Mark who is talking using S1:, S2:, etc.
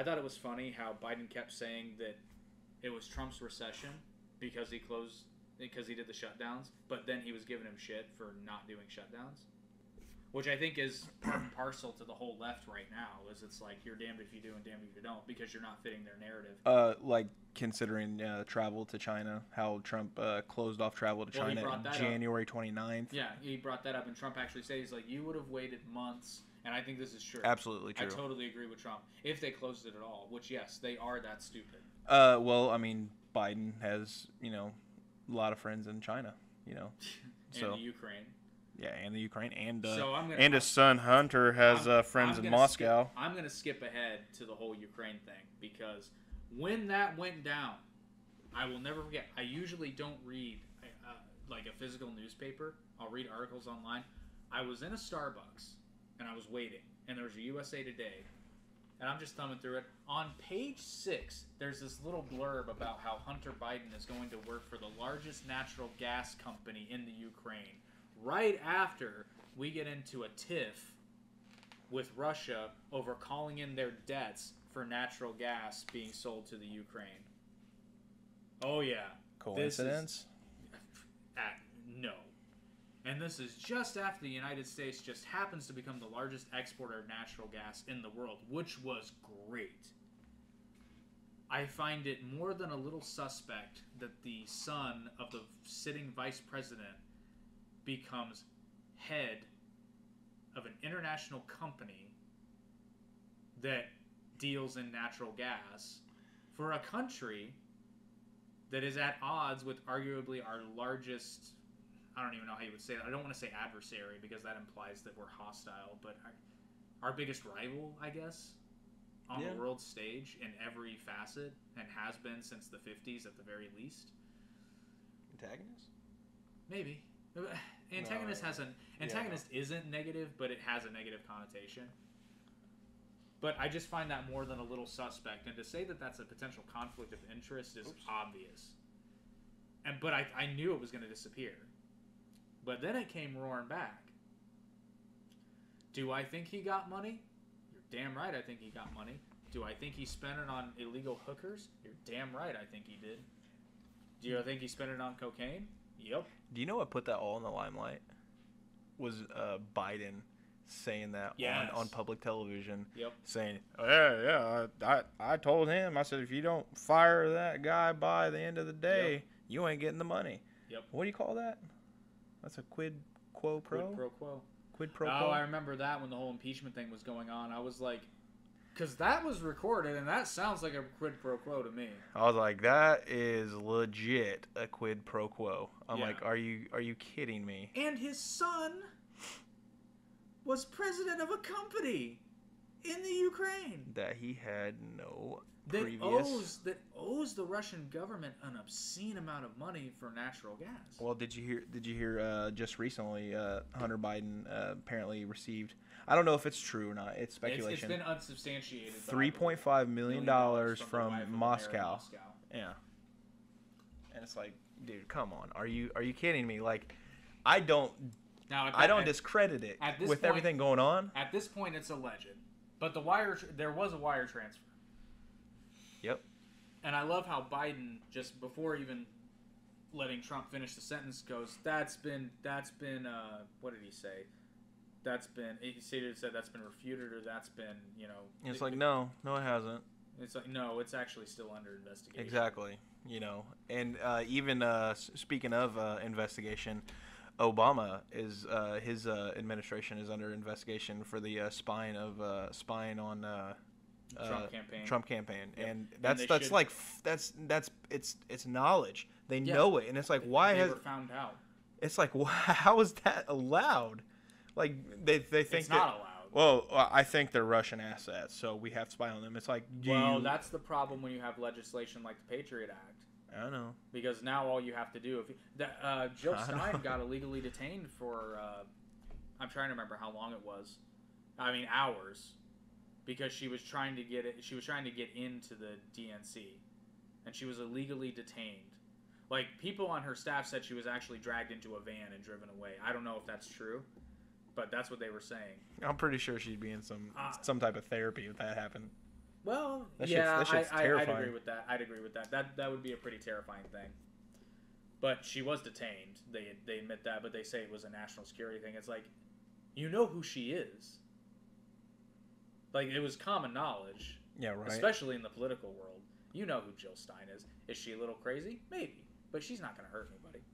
S1: I thought it was funny how Biden kept saying that it was Trump's recession because he closed because he did the shutdowns, but then he was giving him shit for not doing shutdowns. Which I think is part and parcel to the whole left right now. Is it's like you're damned if you do and damned if you don't because you're not fitting their narrative.
S2: Uh, like considering uh, travel to China, how Trump uh, closed off travel to
S1: Well,
S2: China
S1: that up.
S2: January 29th.
S1: Yeah, he brought that up, and Trump actually said he's like, you would have waited months, and I think this is true.
S2: Absolutely true.
S1: I totally agree with Trump. If they closed it at all, which yes, they are that stupid.
S2: Uh, well, I mean, Biden has you know a lot of friends in China. You know,
S1: And
S2: So-
S1: Ukraine.
S2: Yeah, and the Ukraine, and uh,
S1: so I'm gonna
S2: and his son Hunter has uh, friends
S1: I'm
S2: in Moscow.
S1: Skip, I'm gonna skip ahead to the whole Ukraine thing because when that went down, I will never forget. I usually don't read uh, like a physical newspaper. I'll read articles online. I was in a Starbucks and I was waiting, and there was a USA Today, and I'm just thumbing through it. On page six, there's this little blurb about how Hunter Biden is going to work for the largest natural gas company in the Ukraine. Right after we get into a tiff with Russia over calling in their debts for natural gas being sold to the Ukraine. Oh yeah, This is-
S2: Coincidence?
S1: at no. And this is just after the United States just happens to become the largest exporter of natural gas in the world, which was great. I find it more than a little suspect that the son of the sitting vice president becomes head of an international company that deals in natural gas for a country that is at odds with arguably our largest I don't even know how you would say that. I don't want to say adversary because that implies that we're hostile, but our, our biggest rival, I guess, on
S2: Yeah.
S1: the world stage in every facet and has been since the 50s at the very least.
S2: Antagonist?
S1: Maybe. Antagonist
S2: No.
S1: has an antagonist isn't negative, but it has a negative connotation. But I just find that more than a little suspect, and to say that that's a potential conflict of interest is
S2: Oops.
S1: obvious. And but I, I knew it was going to disappear, but then it came roaring back. Do I think he got money? You're damn right. I think he got money. Do I think he spent it on illegal hookers? You're damn right. I think he did. Do you think he spent it on cocaine? Yep.
S2: Do you know what put that all in the limelight? Was uh, Biden saying that
S1: Yes.
S2: on, on public television,
S1: Yep.
S2: saying, oh, "Yeah, yeah, I, I, I told him. I said, if you don't fire that guy by the end of the day, you ain't getting the money."
S1: Yep.
S2: What do you call that? That's a quid quo pro.
S1: Quid pro quo.
S2: Quid pro quo. oh.
S1: I remember that when the whole impeachment thing was going on. I was like, because that was recorded, and that sounds like a quid pro quo to me.
S2: I was like, that is legit a quid pro quo. I'm
S1: Yeah.
S2: like, are you are you kidding me?
S1: And his son was president of a company in the Ukraine
S2: That he had no
S1: that
S2: previous.
S1: owes that owes the Russian government an obscene amount of money for natural gas.
S2: Well, did you hear? Did you hear? Uh, just recently, uh, Hunter Biden uh, apparently received. I don't know if it's true or not. It's
S1: it's,
S2: speculation.
S1: it's been unsubstantiated.
S2: Three point five million dollars from
S1: wife of the mayor of
S2: Moscow.
S1: Moscow.
S2: Yeah. And it's like, dude, come on. Are you are you kidding me? Like, I don't
S1: Now,
S2: I don't
S1: at-
S2: discredit it
S1: at this
S2: with
S1: point-
S2: everything going on.
S1: At this point, it's alleged, but the wire there was a wire transfer.
S2: Yep.
S1: And I love how Biden just before even letting Trump finish the sentence goes, "That's been that's been uh, what did he say? That's been he stated said that's been refuted or that's been you know."
S2: It's
S1: it-
S2: like, no, no, it hasn't.
S1: It's like no, it's actually still under investigation.
S2: Exactly. You know, and uh, even uh, speaking of uh, investigation, Obama is uh, his uh, administration is under investigation for the uh, spying of uh, spying on uh,
S1: Trump
S2: uh,
S1: campaign.
S2: Trump campaign,
S1: Yep.
S2: and that's
S1: they
S2: that's
S1: should-
S2: like f- that's that's it's it's knowledge. They
S1: Yeah.
S2: know it, and it's like why
S1: they
S2: has
S1: found out?
S2: it's like wh- how is that allowed? Like they they think
S1: It's
S2: that.
S1: not allowed.
S2: Well, I think they're Russian assets, so we have to spy on them. It's like,
S1: well,
S2: you,
S1: that's the problem when you have legislation like the Patriot Act.
S2: I don't know.
S1: because now all you have to do if you, that uh, Jill Stein got illegally detained for uh, I'm trying to remember how long it was. I mean hours because she was trying to get it she was trying to get into the DNC and she was illegally detained. Like people on her staff said she was actually dragged into a van and driven away. I don't know if that's true, but that's what they were saying.
S2: I'm pretty sure she'd be in some
S1: Ah.
S2: some type of therapy if that happened.
S1: Well,
S2: That shit's-
S1: yeah,
S2: that shit's
S1: I, I, I'd agree with that. I'd agree with that. That that would be a pretty terrifying thing. But she was detained. They they admit that, but they say it was a national security thing. It's like, you know who she is. Like it was common knowledge,
S2: Yeah, right.
S1: especially in the political world. You know who Jill Stein is. Is she a little crazy? Maybe, but she's not going to hurt anybody.